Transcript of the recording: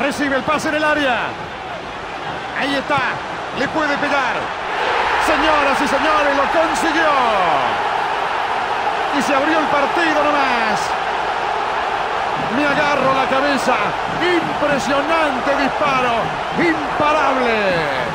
Recibe el pase en el área. Ahí está. Le puede pegar. Señoras y señores, lo consiguió. Y se abrió el partido nomás. Me agarro la cabeza. Impresionante disparo. Imparable.